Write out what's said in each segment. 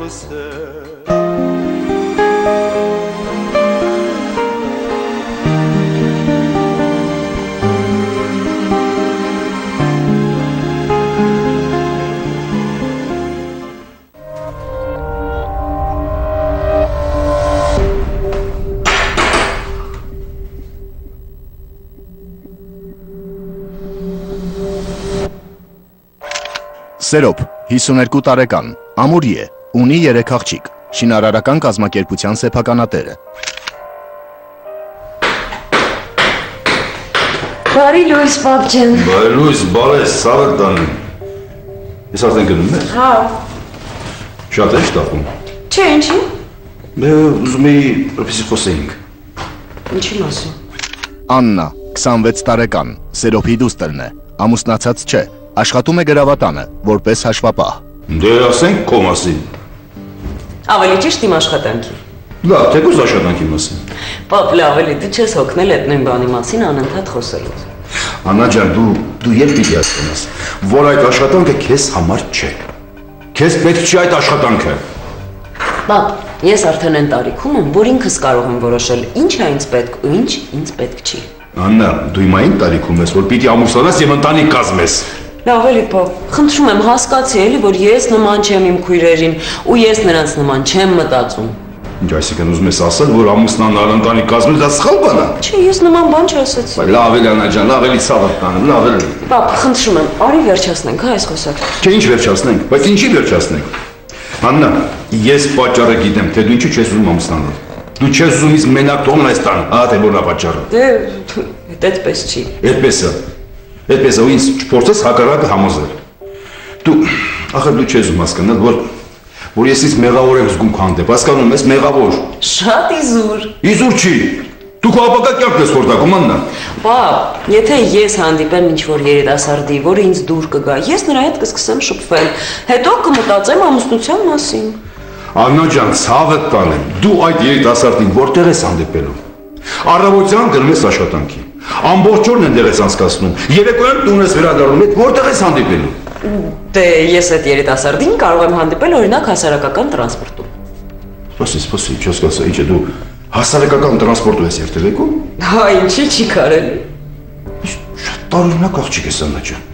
լսել Սերոբ 52 տարեկան ամուրի է ունի 3 աղջիկ շինարարական կազմակերպության սեփականատերը Բարի լույս, պապ ջան։ Բայ լույս, բարես, տանում։ Ես արդեն գնում եմ։ Հա։ Շատ է շտապում։ Չէ, ինչի։ Դե ուզում էի, որպեսզի խոսեինք։ Ինչի մասին։ Աննա 26 տարեկան Սերոբի դուստերն է ամուսնացած չէ աշխատում է գրավատանը որպես հաշվապահ Դե ասենք քո մասին։ Ավելի ճիշտ իմ աշխատանքի։ Լավ, թեկուզ աշխատանքի մասին։ Պապ, լավ, էլի դու չես հոգնել այդ նույն բանի մասին անընդհատ խոսելուց։ Աննա ջան, դու դու երբ պիտի ասես, որ այդ աշխատանքը քեզ համար չէ։ Քեզ պետք չի այդ աշխատանքը։ Պապ, ես արդեն այն տարիքում եմ, որ ինքս կարող եմ որոշել ինչ է ինձ պետք ու ինչ ինձ պետք չի։ Աննա, դու հիմա այն տարիքում ես, որ պիտի ամուսնանաս եւ ընտանիք կազմես։ Լավ էլի պապ, խնդրում եմ հասկացի էլի, որ ես նման չեմ իմ քույրերին ու ես նրանց նման չեմ մտածում։ Ինչ այսինքն ուզում ես ասել, որ ամուսնանալ ընտանիք կազմել դա սխալ բան է։ Չէ, ես նման բան չասեցի։ Բայց լավ էլ Աննա ջան, լավ էլի ցավը տանում, լավ էլ։ Պապ, խնդրում եմ, արի վերջացնենք, հա, այս խոսակը։ Չէ, ինչ վերջացնենք, բայց ինչի վերջացնենք։ Աննա, ես պատճառը գիտեմ, թե դու ինչու չես ուզում ամուսնանալ։ Դու չես ուզում իսկ մենակ տոնն այս տան, ահա թե որն է պատճառը։ Դե, այդպես չի։ Այդպես է։ Այդպես ու ինձ չփորձես հակառակը համոզել։ Դու, ախր դու չես հասկանալ, որ որ ես ինձ մեղավոր եմ զգում քո հանդեպ, հասկանում ես, մեղավոր։ Շատ իզուր։ Իզուր չի։ Դու քո ապակա կյանքն ես խորտակում, Աննա։ Պապ, եթե ես հանդիպեմ ինչ-որ երիտասարդի, որը ինձ դուր կգա, ես նրա հետ կսկսեմ շփվել, հետո կմտածեմ ամուսնության մասին։ Աննա ջան, ցավը տանեմ։ Դու այդ երիտասարդին որտեղ ես հանդիպելու։ Առավոտյան գնում ես աշխատանքի։ Ամբողջ օրն ընդեղ ես անցկացնում։ Երեկոյան տուն ես վերադառնում, այդ որտեղ ես հանդիպելու։ Դե ես այդ երիտասարդին կարող եմ հանդիպել օրինակ հասարակական տրանսպորտում։ Սպասի, սպասի, չես կասա, ինչ է դու հասարակական տրանսպորտով ես երթևեկում։ Հա, ինչի չի կարելի։ Շատ տարօրինակ աղջիկ ես Աննա ջան։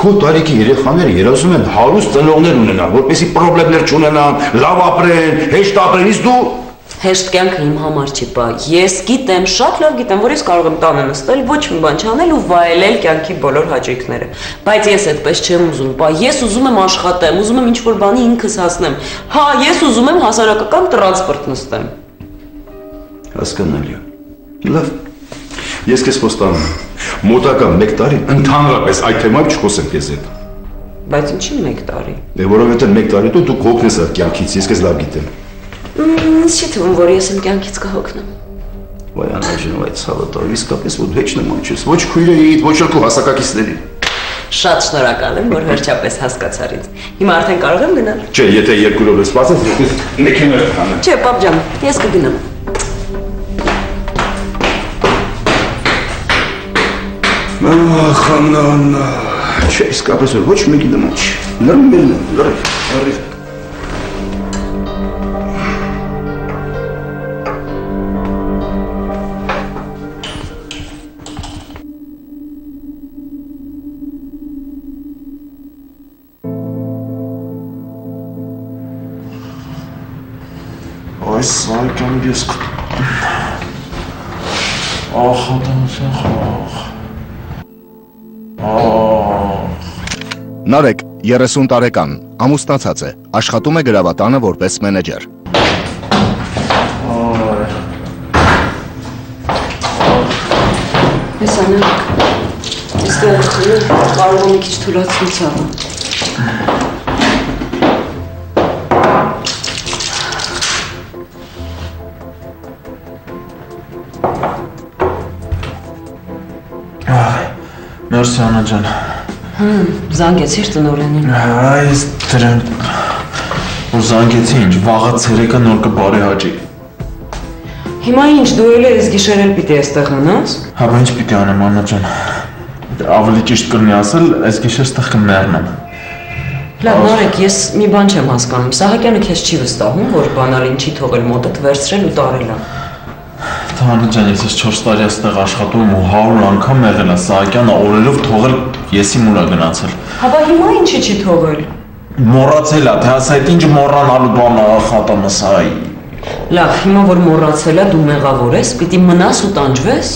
Քո տարիքի երեխաները երազում են հարուստ ծնողներ ունենալ, որպեսզի խնդիրներ չունենան, լավ ապրեն, հեշտ ապրեն, իսկ դու Հեշտ կյանքը իմ համար չի, բա։ Ես գիտեմ, շատ լավ գիտեմ, որ ես կարող եմ տանը նստել, ոչ մի բան չանել ու վայելել կյանքի բոլոր հաճույքները։ Բայց ես այդպես չեմ ուզում, բա։ Ես ուզում եմ աշխատեմ, ուզում եմ ինչ-որ բանի ինքս հասնեմ։ Հա, ես ուզում եմ հասարակական տրանսպորտ նստեմ։ հասկանալի է։ Լավ։ Ես քեզ խոստանում եմ, մոտակա 1 տարի ընդհանրապես այդ թեմայով չխոսեմ քեզ հետ։ Բայց ինչի 1 տարի։ Դե որովհետև 1 տարի հետո դու կողքնես այդ կյանքից, ես քեզ լավ գիտեմ։ Ինձ չի թվում, որ ես իմ կյանքից կհոգնեմ։ Վայ անհաջին այդ ցավը տար, իսկապես որ հեչ նման չես, ոչ քույրերիդ, ոչ էլ քո հասակակիցների։ Շատ շնորհակալ եմ, որ վերջապես հասկացար ինձ։ Հիմա արդեն կարող եմ գնալ։ Չէ, եթե երկու րոպե սպասես, ես մեքենա կանեմ։ Չէ, պապ ջան, ես կգնամ։ Ախ, Աննա, Աննա։ Չէ, իսկապես ոչ մեկի նման չի։ Լրիվ էլ լրիվ, Այս սարկան ես կ- Ախ, ադամսան խաղ։ Ախ, Նարեկ 30 տարեկան ամուսնացած է աշխատում է գրավատանը որպես մենեջեր Ես անակ։ Այստեղ կարող եմ մի քիչ թույլատրել մերսի Անա ջան։ Զանգեցիր տնորենին։ Այս դրան որ զանգեցի ինչ, վաղը ցերեկը նոր կբարի հաճի։ Հիմա ինչ դու էլ ես գիշերել պիտի այստեղ մնաս։ Հա, բա ինչ պիտի անեմ Անա ջան։ Ավելի ճիշտ կլինի ասել, այս գիշեր ստեղ կմեռնեմ։ Լավ, Նարեկ, ես մի բան չեմ հասկանում։ Սահակյանը քեզ չի վստահում, որ բանալին չի թողել մոտդ վերցրել ու տարել։ Թանը ջան, ես 4 տարի այստեղ աշխատում ու 100 անգամ եղել է Սահակյանը օրերով թողել եսի մուրա գնացել։ Հա բա հիմա ինչի չի թողել։ Մոռացել է, թե ասա այդ ինչ մոռանալու բան է խատամս այ։ Լավ, հիմա որ մոռացել է, դու մեղավոր ես, պիտի մնաս ու տանջվես։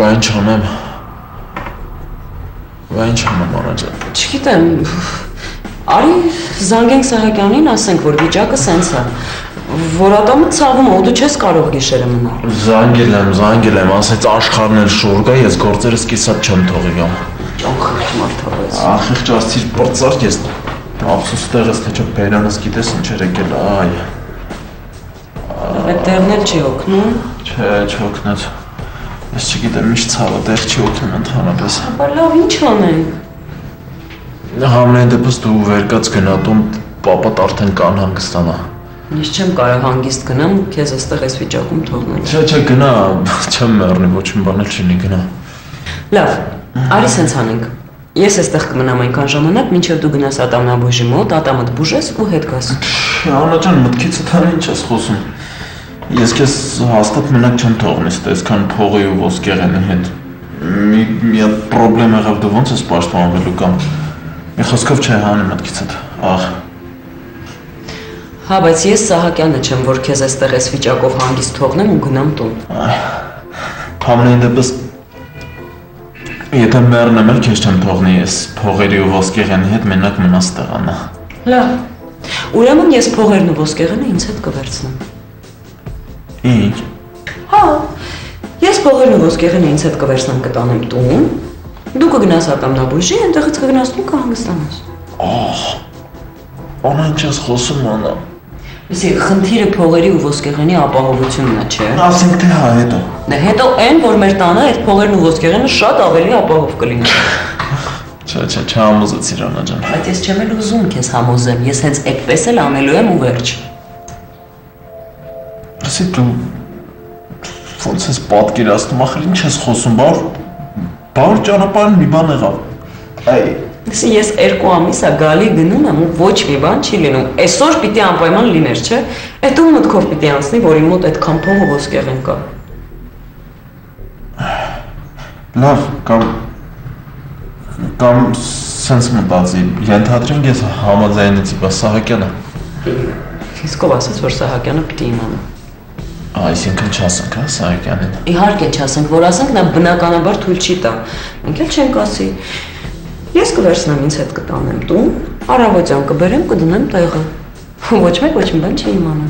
Բա ինչ անեմ։ Բա ինչ անեմ անաջան։ Չգիտեմ։ Արի զանգենք Սահակյանին, ասենք, որ վիճակը սենց է։ Որ ատամը ցավում ու դու չես կարող գիշերը մնալ։ Զանգել եմ, զանգել եմ, ասեց աշխարհն էլ շուր գա, ես գործերս կիսատ չեմ թողի գամ։ Ճանխիղճ մարդավես։ Ախիղճ ասցիր բրծար ես։ Ափսոս տեղս թե չէ բերանս գիտես ինչեր եկել, այ։ Այդ տեղն էլ չի օգնում։ Չէ, չօգնեց։ Ես չգիտեմ ինչ ցավը դեռ չի օգնում ընդհանրապես։ Բա լավ, ինչ անենք։ Համենայն դեպս դու վերկած գնատում պապատ արդեն կան հանգստանա։ Ես չեմ կարող հանգիստ գնամ քեզ այստեղ այս վիճակում թողնել։ Չէ, չէ, գնա, չեմ մեռնի, ոչ մի բան էլ չի գնա։ Լավ, արի սենց անենք։ Ես այստեղ կմնամ այնքան ժամանակ, մինչև դու գնաս ատամնաբույժի մոտ, ատամդ բուժես ու հետ գաս։ Անա ջան, մտքից թան ինչ ես խոսում։ Ես քեզ հաստատ մենակ չեմ թողնի, այդքան փողի ու ոսկեղենի հետ։ Մի մի խնդրեմ եղավ դու ո՞նց ես պաշտպանվելու կամ մի խոսքով չէ հանի մտքիցդ։ Ահ, Հա, բայց ես Սահակյանը չեմ, որ քեզ այստեղ այս վիճակով հանգիստ թողնեմ ու գնամ տուն։ Համենայն դեպս Եթե մեռնեմ էլ քեզ չեմ թողնի, ես փողերի ու ոսկեղենի հետ մենակ մնաս տեղանա։ Լավ։ Ուրեմն ես փողերն ու ոսկեղենը ինձ հետ կվերցնեմ։ Ինչ։ Հա։ Ես փողերն ու ոսկեղենը ինձ հետ կվերցնեմ կտանեմ տուն։ Դու կգնաս ատամնաբույժի, այնտեղից կգնաս տուն կհանգստանաս։ Ոնա ինչ ես խոսում անա։ Իսկ խնդիրը փողերի ու ոսկեղենի ապահովությունն է, չէ՞։ Ասենք թե հա հետո։ Դե հետո այն, որ մեր տանը այդ փողերն ու ոսկեղենը շատ ավելի ապահով կլինի։ Չէ, չէ, չհամոզեցիր անա ջան։ Բայց ես չեմ էլ ուզում քեզ համոզեմ, ես հենց այդպես էլ անելու եմ ու վերջ։ Ասի դու ոնց ես պատկերացնում, ախր ինչ ես խոսում, բար բար ճանապարհին մի բան եղավ։ Այ Իսկ ես երկու ամիս է գալի գնում եմ ու ոչ մի բան չի լինում։ Այսօր պիտի անպայման լիներ, չէ՞։ Այդ ում մտքով պիտի անցնի, որ իմ մոտ այդքան փողը ոսկեղեն կա։ լավ, կամ կամ սենց մտածի, ենթադրենք ես համաձայնեցի, բա Սահակյանը։ Իսկ ով ասաց, որ Սահակյանը պիտի իմանա։ Այսինքն չասենք, հա, Սահակյանին։ Իհարկե չասենք, որ ասենք նա բնականաբար թույլ չի տա։ Մենք էլ չենք ասի։ Ես կվերցնեմ ինձ հետ կտանեմ տուն, առավոտյան կբերեմ, կդնեմ տեղը։ Ոչ մեկ ոչ մի բան չի իմանա։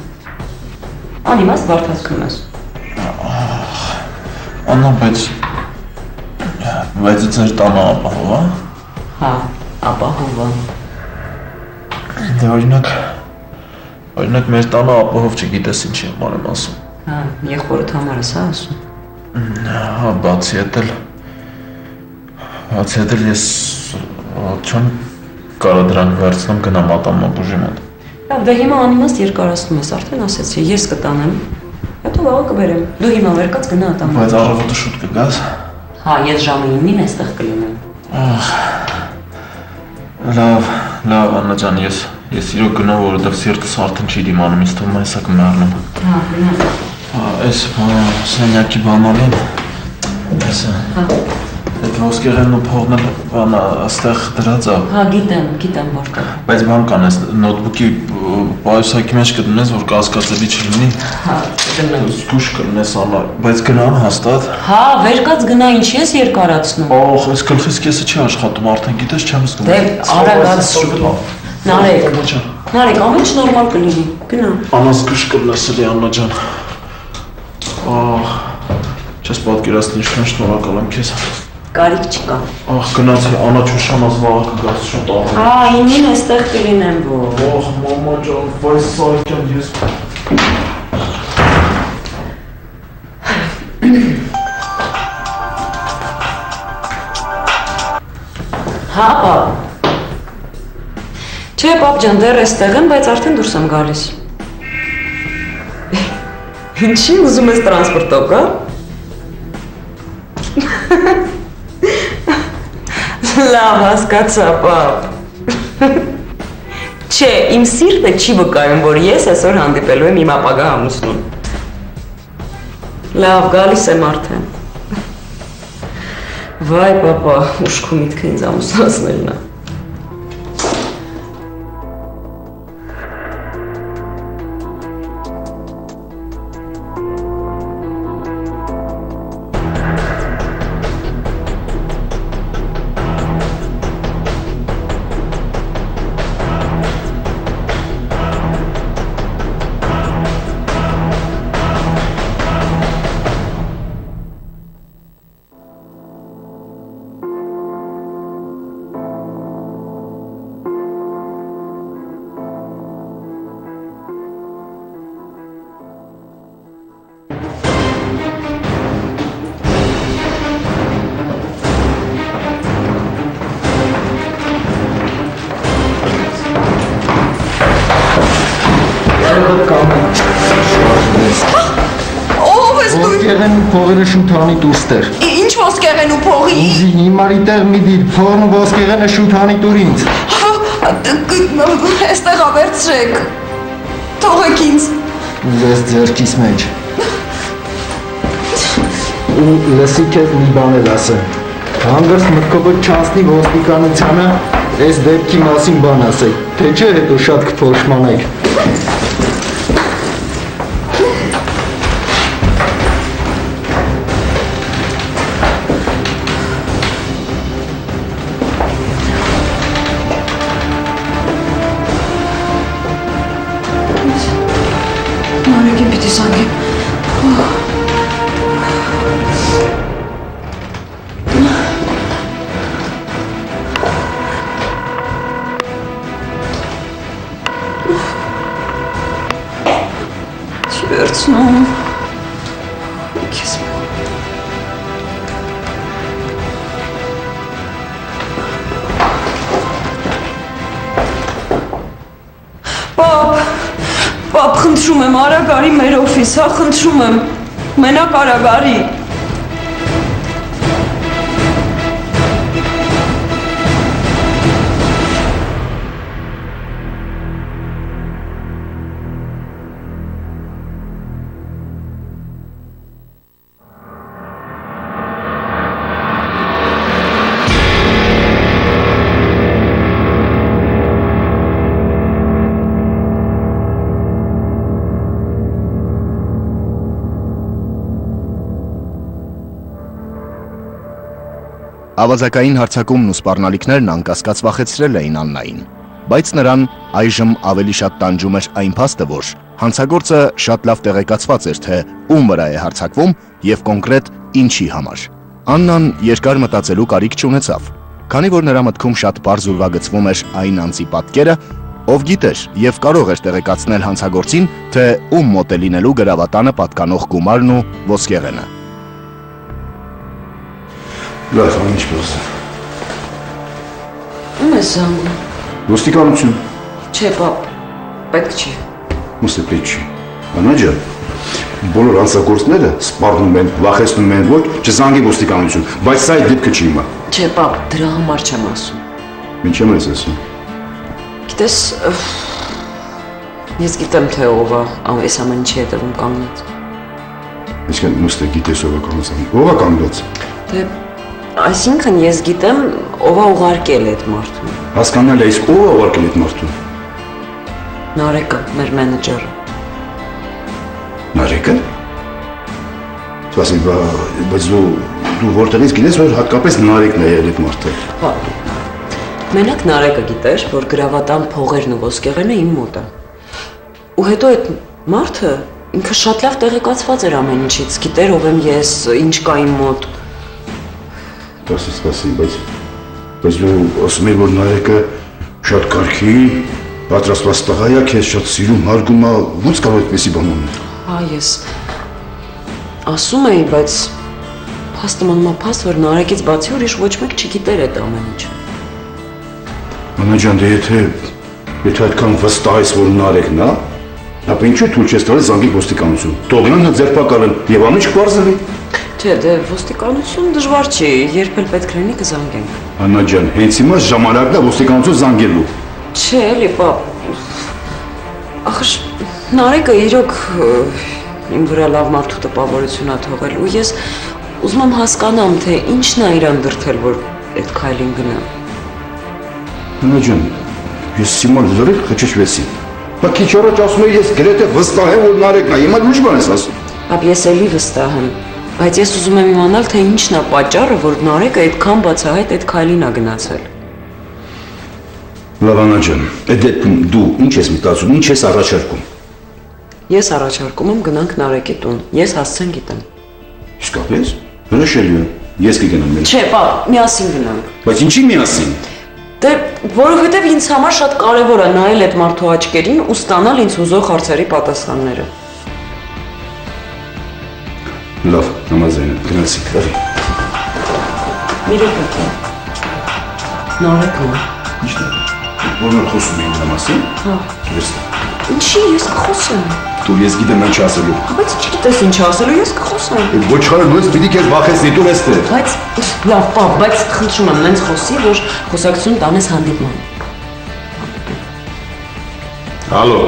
Անիմաստ վարդացնում ես։ Անա, բայց բայց ձեր տանը ապահով, հա։ Հա, ապահովա։ Դե օրինակ օրինակ մեր տանը ապահով չգիտես ինչի համար եմ ասում։ Հա, եղբորդ համար ես ասում։ Հա, բացի այդ էլ բացի այդ էլ ես չեմ կարա դրանք վերցնեմ գնամ ատամնաբուժի մոտ։ Լավ, դե հիմա անիմաստ երկարացնում ես, արդեն ասեցի, ես կտանեմ։ Հետո վաղը կբերեմ։ Դու հիմա վերկած գնա ատամ։ Բայց առավոտը շուտ կգաս։ Հա, ես ժամը 9-ին այստեղ կլինեմ։ Լավ, լավ, Աննա ջան, ես ես իրոք գնամ, որովհետև սիրտս արդեն չի դիմանում, ինձ թվում է հեսա կմեռնեմ։ Հա, գնա։ Հա, այս սենյակի բանալին։ Այսա։ Հա, Այդ ոսկեղենն ու փողն էլ բանա աստեղ դրած է։ հա, գիտեմ, գիտեմ որտեղ։ Բայց բան կան, այս նոթբուքի պայուսակի մեջ կդնես, որ կասկածելի չլինի։ Հա, գնամ։ Զգուշ կլնես անա, բայց գնան հաստատ։ Հա, վերկած գնա, ինչ ես երկարացնում։ Ահ, այս գլխիս կեսը չի աշխատում, արդեն գիտես չեմ զգում։ Դե, արագած շուտ։ Նարեկ, Նարեկ, ամեն ինչ նորմալ կլինի։ Գնա։ Անաս զգուշ կլնես էլի Աննա ջան։ Ահ, չես պատկերացնի ինչքան շնորհակալ եմ քեզ։ Կարիք չկա։ Ահ, գնացի Անա ճուշանած վաղը կգաս շուտ աղ։ Հա, 9-ին այստեղ կլինեմ որ։ Ահ, մամա ջան, վայ սայքան ես։ Հա, պապ։ Չէ, պապ ջան, դեռ էստեղ եմ, բայց արդեն դուրս եմ գալիս։ Ինչի ուզում ես տրանսպորտով գա։ Լավ, հասկացա, պապ։ Չէ, իմ սիրտը չի վկայում, որ ես այսօր հանդիպելու եմ իմ ապագա ամուսնուն։ Լավ, գալիս եմ արդեն։ Վայ, papa, ուշքու միտքը ինձ ամուսնացնելն է։ փողերը շութանի դուստեր։ Ինչ ոսկեղեն ու փողի։ Ինձ հիմարի տեղ մի դիր, փողն ու ոսկեղենը շութանի տուր ինձ։ Այստեղ ավերցրեք։ Թողեք ինձ։ Ես ձերքիս մեջ։ Ու լսի քեզ մի բան էլ ասեմ։ Հանգրս մտքովը չանցնի ոստիկանությանը, այս դեպքի մասին բան ասեք, թե չէ հետո շատ կփոշմանեք։ I'm sorry. Հա, խնդրում եմ։ Մենակ արագ Ավազակային հարցակումն ու սպառնալիքներն անկասկած վախեցրել էին Աննային, բայց նրան այժմ ավելի շատ տանջում էր այն փաստը, որ հանցագործը շատ լավ տեղեկացված էր, թե ում վրա է հարցակվում եւ կոնկրետ ինչի համար։ Աննան երկար մտածելու կարիք չունեցավ, քանի որ նրա մտքում շատ բարձ ուրվագծվում էր այն անձի պատկերը, ով գիտեր եւ կարող էր տեղեկացնել հանցագործին, թե ում մոտ է լինելու գրավատանը պատկանող գումարն ու ոսկեղենը։ Լավ, ինչ կասեմ։ Ում ես զանգում։ Ոստիկանություն։ Չէ, պապ, պետք չի։ Ուսը պետք չի։ Անաջա, բոլոր անցագործները սպառնում են, վախեցնում են, ոչ չզանգի ոստիկանություն, բայց սա այդ դեպքը չի հիմա։ Չէ, պապ, դրա համար չեմ ասում։ Ինչ եմ ես ասում։ Գիտես, ես գիտեմ թե ով է այս ամեն ինչի հետևում կանգնած։ Այսինքն մուստը գիտես ով է կանգնած։ Ով է կանգնած։ Դե այսինքն ես գիտեմ ով է ուղարկել այդ մարդուն։ Հասկանալ է, իսկ ով է ուղարկել այդ մարդուն։ Նարեկը, մեր մենեջերը։ Նարեկը։ Սպասի, բայց դու դու որտեղից գիտես, որ հատկապես Նարեկն է եղել այդ մարդը։ Հա։ Մենակ Նարեկը գիտեր, որ գրավատան փողերն ու ոսկեղենը իմ մոտ է։ Ու հետո այդ մարդը ինքը շատ լավ տեղեկացված էր ամեն ինչից, գիտեր ով եմ ես, ինչ կա իմ մոտ։ Սպասի, սպասի, բայց բայց դու ասում ես, որ Նարեկը շատ կարքի, պատրաստված տղա է, քեզ շատ սիրում, հարգում է, ո՞նց կարող այդպեսի բան անել։ Հա, ես ասում էի, բայց փաստը փաստ, որ Նարեկից բացի ուրիշ ոչ մեկ չգիտեր այդ ամեն ինչը։ Մանաջան, դե եթե եթե այդքան վստահ ես, որ Նարեկն է, ապա ինչու թույլ չես տալիս զանգի ոստիկանություն։ Թողնան նա ձերբակալեն եւ ամեն ինչ կբարձրվի։ Չէ, դե ոստիկանություն դժվար չի, երբ էլ պետք լինի կզանգենք։ Աննա ջան, հենց հիմա ժամանակն է ոստիկանություն զանգելու։ Չէ, էլի, պա։ Ախր Նարեկը իրոք իմ վրա լավ մարդու տպավորություն ա թողել ու ես ուզում եմ հասկանամ, թե ինչն է իրան դրթել, որ այդ քայլին գնա։ Նո ջան, ես Սիմոն լրիվ խճճվեցի։ Բա քիչ առաջ ասում էի ես գրեթե վստահ եմ որ Նարեկն է։ Հիմա լույս բան ես ասում։ Ապ ես էլի վստահ եմ, բայց ես ուզում եմ իմանալ, թե ինչն է պատճառը, որ Նարեկը այդքան բացահայտ այդ քայլին ա գնացել։ Լավանա ջան, այդ դեպքում դու ինչ ես մտածում, ինչ ես առաջարկում։ Ես առաջարկում եմ գնանք Նարեկի տուն։ Ես հասցեն գիտեմ։ Իսկապես։ Հրաշալի է։ Ես կգնամ Չէ, պա, միասին գնանք։ Բայց ինչի միասին։ Դե, որովհետև ինձ համար շատ կարևոր է նայել այդ մարդու աչքերին ու ստանալ ինձ հուզող հարցերի պատասխանները։ Լավ, համաձայն եմ։ Գնացինք, լավ։ Մի րոպե։ Նարեկը։ Ինչն է։ Որն խոսում էին դրա մասին։ Հա։ Ես Ինչի ես կխոսեմ։ դու ես գիտեմ ինչ ասելու։ Բայց չգիտես ինչ ասելու, ես կխոսեմ։ Այդ ոչխարը նույնիսկ պիտի քեզ վախեցնի, դու ես դե։ Բայց լավ, պա, բայց խնդրում եմ, նենց խոսի, որ խոսակցություն տանես հանդիպման։ Հալո։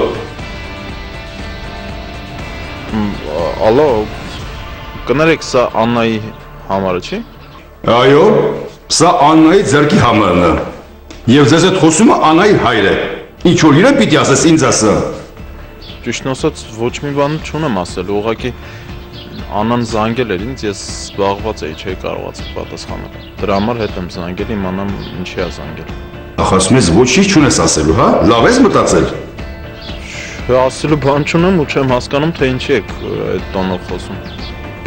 Ալո, կներեք, սա Աննայի համարը չի։ Այո, սա Աննայի ձերքի համարն է։ Եվ ձեզ այդ խոսումը Աննայի հայր է։ Ինչ որ իրեն պիտի ասես ինձ ասա։ Ճիշտն ասած, ոչ մի բան չունեմ ասել, ուղղակի Անան զանգել էր ինձ, ես զբաղված էի, չէի կարողացել պատասխանել։ Դրա համար հետ եմ զանգել, իմանամ ինչի է զանգել։ Ախ, ասում ես ոչինչ չունես ասելու, հա։ Լավ ես մտածել։ ասելու բան չունեմ ու չեմ հասկանում, թե ինչի եք այդ տոնով խոսում։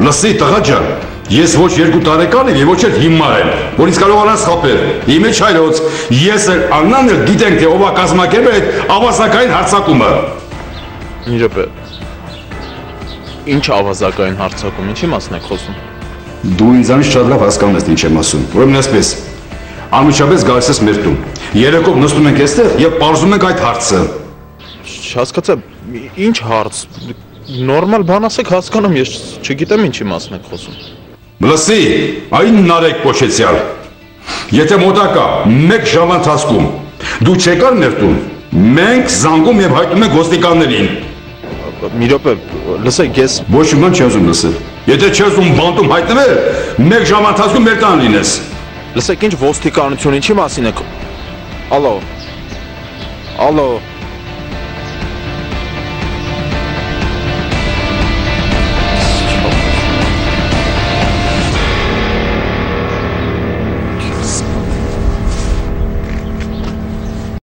Լսի, տղա ջան, ես ոչ երկու տարեկան եմ եւ ոչ էլ հիմար եմ, որ ինձ կարողանաս խապել։ Իմ մեջ հայրոց, ես էլ Աննան էլ գիտենք թե ով է կազմակերպել այդ ավասակային հարցակումը։ րոպե։ Ինչ ավազակային հարցակում, ինչի մասն եք խոսում։ Դու ինձանից շատ լավ հասկանում ես ինչ եմ ասում։ Ուրեմն այսպես։ Անմիջապես գալիս ես մեր տուն։ Երեկով նստում ենք այստեղ եւ parzum ենք այդ հարցը։ Չհասկացա, ինչ հարց։ Նորմալ բան ասեք, հասկանում, ես չգիտեմ ինչի մասն եք խոսում։ Լսի, այն նարեկ կոչեցյալ։ Եթե մոտակա 1 ժամ ընթացքում դու չեկար մեր տուն, մենք զանգում եւ հայտնում ենք ոստիկաններին։ Մի րոպե, լսեք, ես Ոչ մի բան չես ուզում լսել։ Եթե չես ուզում բանտում հայտնվել, 1 ժամ ընթացքում մեր տան լինես։ լսեք ինչ ոստիկանություն, ինչի մասին եք։ Ալո։ Ալո։